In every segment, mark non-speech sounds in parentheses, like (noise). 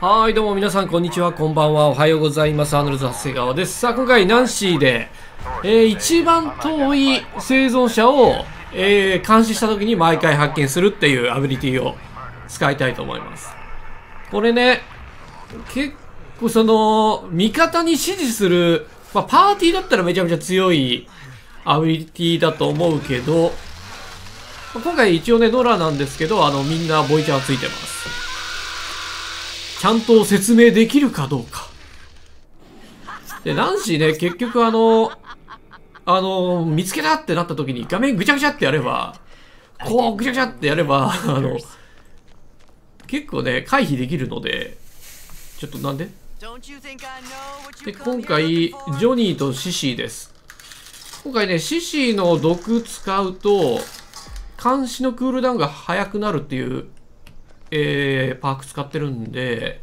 はい、どうも皆さん、こんにちは、こんばんは、おはようございます。アーノルド・長谷川です。さあ、今回、ナンシーで、えー、一番遠い生存者を、えー、監視した時に毎回発見するっていうアビリティを使いたいと思います。これね、結構その、味方に指示する、まあ、パーティーだったらめちゃめちゃ強いアビリティだと思うけど、今回一応ね、ノラなんですけど、あの、みんなボイチャーついてます。ちゃんと説明できるかどうか。で、ナンシーね、結局あの、あの、見つけたってなった時に画面ぐちゃぐちゃってやれば、こうぐちゃぐちゃってやれば、あの、結構ね、回避できるので、ちょっとなんで？で、今回、ジョニーとシシーです。今回ね、シシーの毒使うと、監視のクールダウンが早くなるっていうえー、パーク使ってるんで、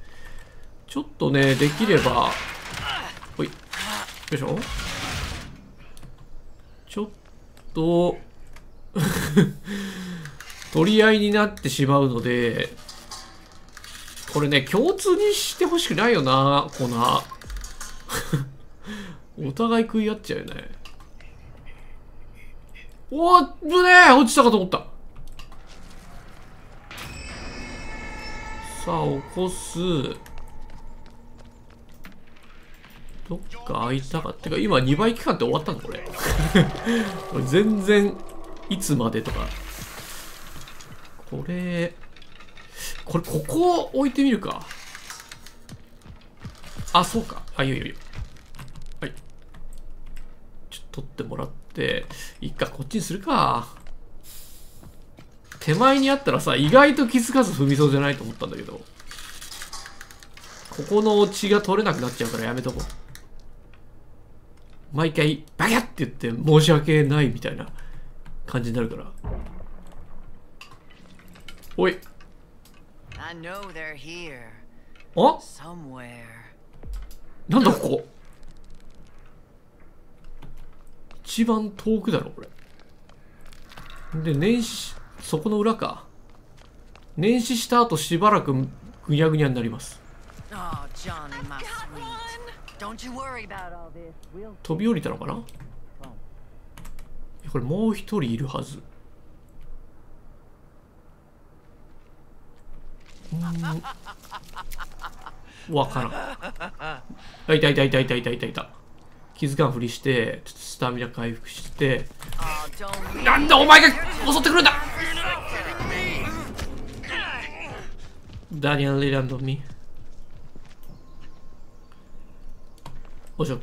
ちょっとね、できれば、ほい、よいしょ。ちょっと、(laughs) 取り合いになってしまうので、これね、共通にしてほしくないよな、粉。(laughs) お互い食い合っちゃうよね。おっぶね落ちたかと思った。さあ、起こす。どっか開いたか。ってか、今2倍期間って終わったのこれ。こ (laughs) れ全然、いつまでとか。これ、これ、ここを置いてみるか。あ、そうか。あ、いいよいいよいいよ。はい。ちょっと取ってもらって、いっか、こっちにするか。手前にあったらさ、意外と気づかず踏みそうじゃないと思ったんだけど。ここの血が取れなくなっちゃうからやめとこう。毎回、バキャって言って申し訳ないみたいな感じになるから。おい。あ？なんだここ？一番遠くだろ、これ。で、年始、そこの裏か。年始した後しばらくぐにゃぐにゃになります。Oh, 飛び降りたのかな？これもう一人いるはず。わからん。あ、いたいたいたいたいたいたいた。気づかんふりして、ちょっとスタミナ回復して、Oh, なんだお前が襲ってくるんだ Daniel lay down on、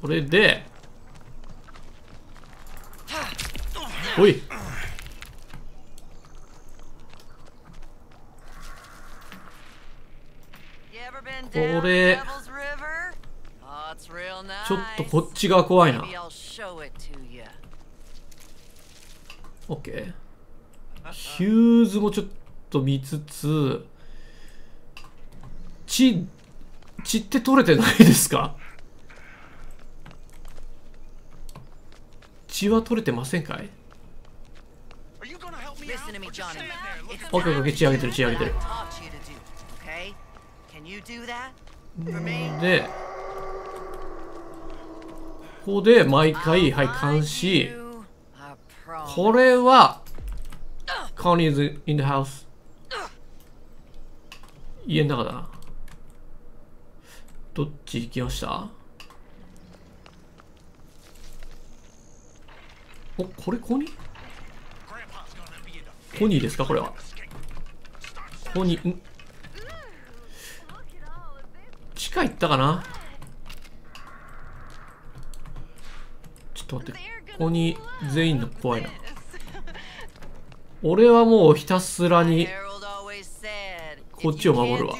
これで。おい。これ。ちょっとこっちが怖いな。オッケー。ヒューズもちょ。と見つつ、血、血って取れてないですか？血は取れてませんかい ?OK、OK、血上げてる、血上げてる。で、ここで毎回、はい、監視。これは、カーニーズ・イン・ハウス。家の中だ。などっち行きました？おこれコニー？コニーですか？これは。コニーん？地下行ったかな？ちょっと待ってここに全員の怖いな。俺はもうひたすらにこっちを守るわ.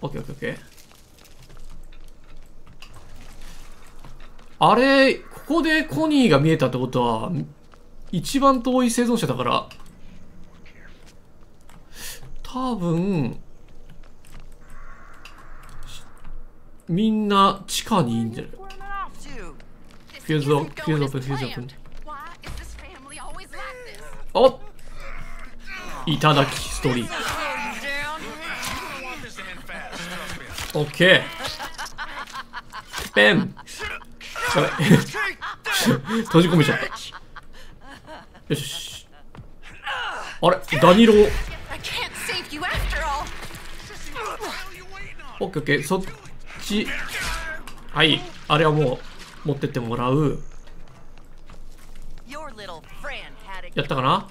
オッケーオッケーオッケーあれここでコニーが見えたってことは一番遠い生存者だから。多分みんな地下にいんじゃない？フューズオフフューズオフフューズオフ Why is おっ。いただきストリー。Slow you down. オッケー。ペン。やばい閉じ込めちゃった。よしあれダニロ I can't save you after all. オッケーオッケー。そっち。はい。あれはもう持ってってもらう。やったかな？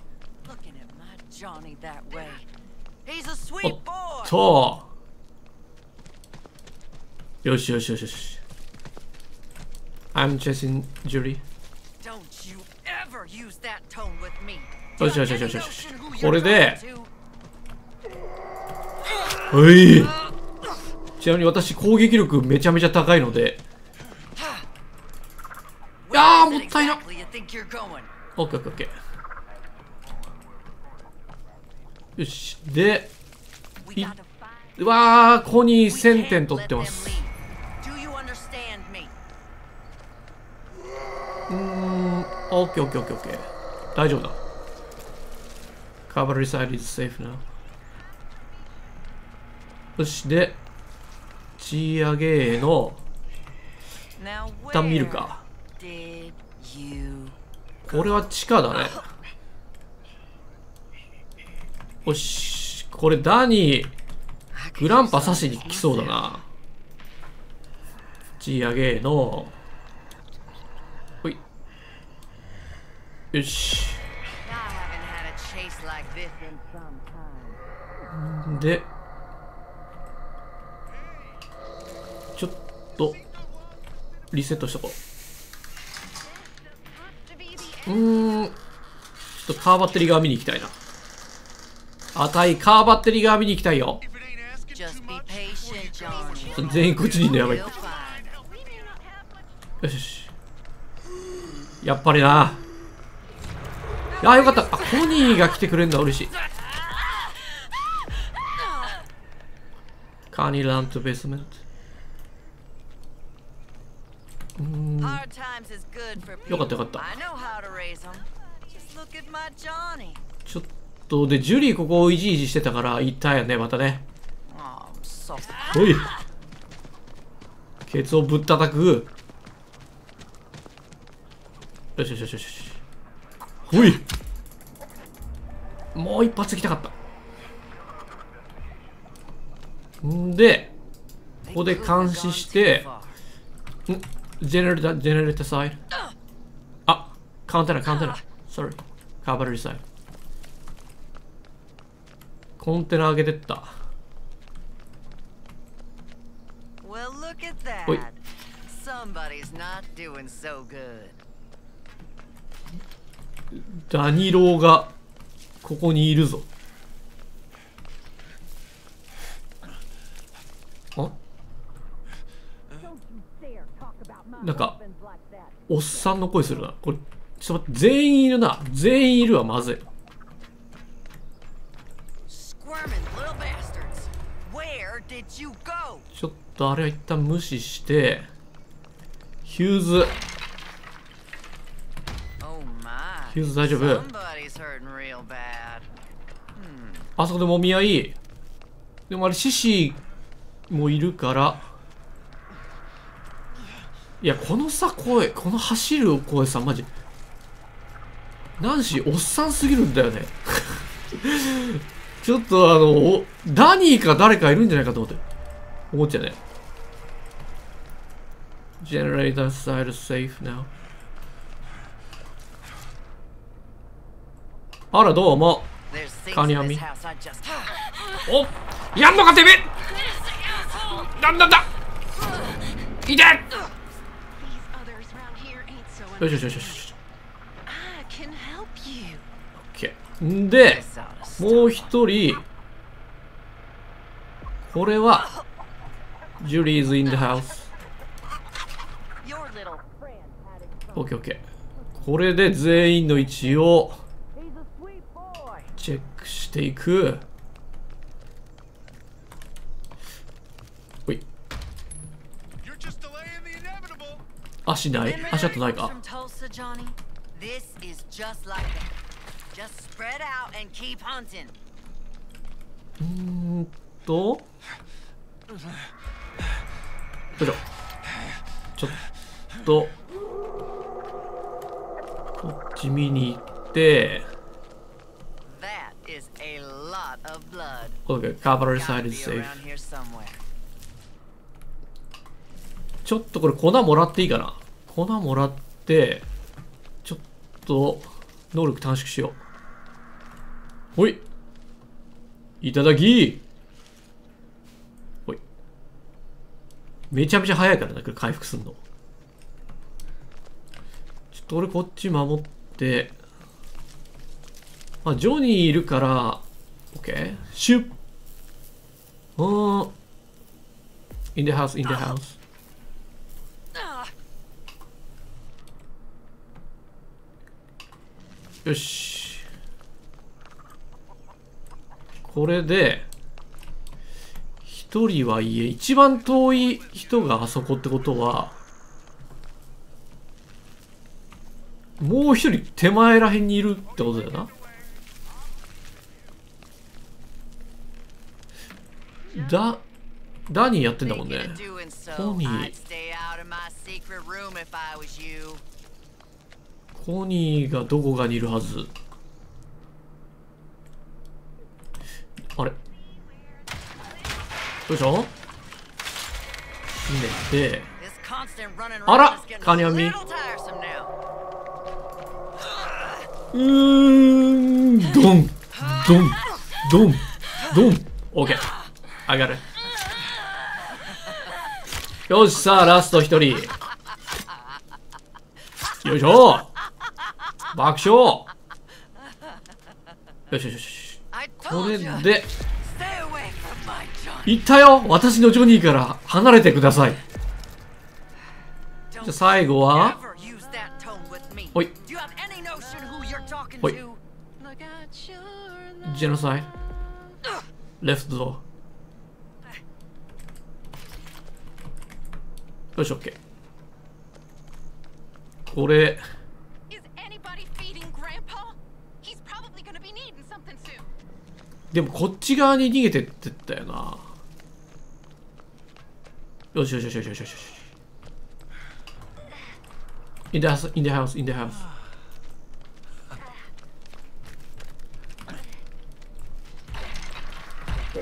おっとよしよしよしよし。I'm よしよしよしよしよし。これで。ちなみに私、攻撃力めちゃめちゃ高いので。ああ、もったいな。オッケーオッケーオッケー。よし。で、う、わー、コニー1000点取ってます。オッケーオッケーオッケーオッケー。大丈夫だ。カバリサイリズセーフなよしでチーアゲーの一旦見るかこれは地下だね。よしこれダニーグランパ刺しに来そうだな。チアゲーの。ほい。よし。でちょっとリセットしとこう。うーん。ちょっとカーバッテリー側見に行きたいな。あたい、カーバッテリー側見に行きたいよ。全員こっちにいのやばい。よし。やっぱりな。あ、よかった。あ、コニーが来てくれるんだ、嬉しい。カーニーラントベースメント。よかったよかった。ちょっと。とでジュリーここをいじいじしてたから行ったんやねまたね。Oh, ほい。ケツをぶったたく。よしよしよしよしほい。もう一発来たかった。んでここで監視してん？ジェネレータージェネレーターサイドあカウンテナカウンテナ sorry カバリーサイドコンテナ上げてった。Well, look at that. Wait. Somebody's not doing so good. ダニローがここにいるぞ。あ？なんかおっさんの声するな。これちょっと待って全員いるな。全員いるわまずいちょっとあれは一旦無視してヒューズ。ヒューズ大丈夫？あそこでもみ合い。でもあれ獅子もいるから。いやこのさ声この走る声さマジ。ナンシーおっさんすぎるんだよね。ちょっとあの、ダニーか誰かいるんじゃないかと思って。思っちゃうね。ジェネレーターサイドセーフな。あら、どうも。カニアミ。おやんのか、てめえなんだんだいてよしよしよしよし。オッケー。んで、もう一人、これは、ジュリーズ・イン・ザ・ハウス。オッケーオッケー。これで全員の位置を、チェックしていく。ほい。足ない足あ跡ないか。うーんと。よいしょ。ちょっと。こっち見に行って。That is a lot of blood. ちょっとこれ粉もらっていいかな？粉もらってちょっと能力短縮しよう。ほい。いただき。ほい。めちゃめちゃ早いからなこれ回復すんの。ちょっと俺こっち守って。あジョニーいるから OK シュッ。うん in the house in the house よし。これで一人はいえ一番遠い人があそこってことはもう一人手前らへんにいるってことだよなだダニーやってんだもんね Thinking of doing so, Tony. I'd stay out of my secret room if I was you. コニーがどこかにいるはずあれよよいしょあらカニ網うーんドンドンドンドン OK 上がるよしさラスト一人よいしょ爆笑よしよしよしこれで言ったよ。私のジョニーから。離れてください。じゃあ最後は？おいおいジェノサイレフトゾーンよしオッケーこれでもこっち側に逃げてって言ったよな。よしよしよしよしよしよし In the house, in the house, in the house.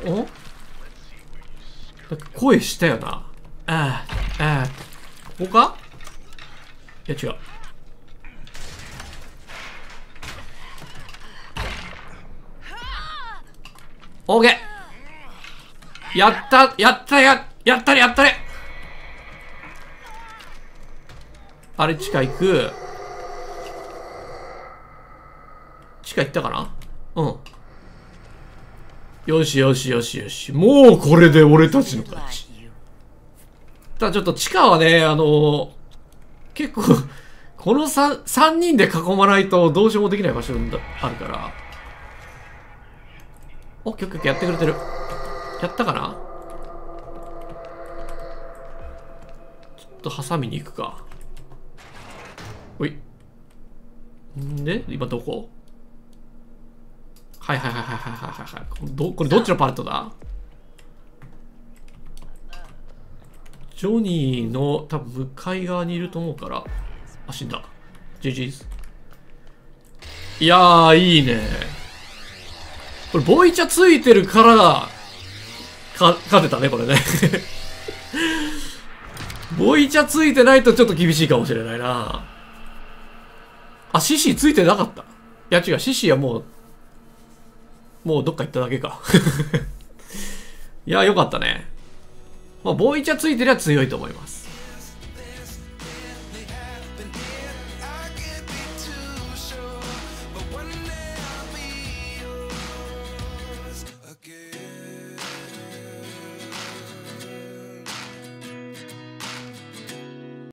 お？だって声したよな。ああ。ああここかいや違う。オーケー。やったやったややったれやったれ。あれ地下行く。地下行ったかな？うん。よしよしよしよし。もうこれで俺たちの勝ち。ただちょっと地下はねあの結構 (laughs) この 3, 3人で囲まないとどうしようもできない場所があるから。オッケーオッケーオッケーやってくれてる。やったかな？とハサミに行くか。ほい。んで？今どこ？はいはいはいはいはいはいはいどこれどっちのパレットだ？ジョニーの多分向かい側にいると思うから。あ死んだ。GG's いやーいいね。これボイチャついてるからか勝てたねこれねボイチャついてないとちょっと厳しいかもしれないな。あシシついてなかった。いや違うシシはもうもうどっか行っただけか。(laughs) いやよかったね。まあボイチャついてりゃ強いと思います。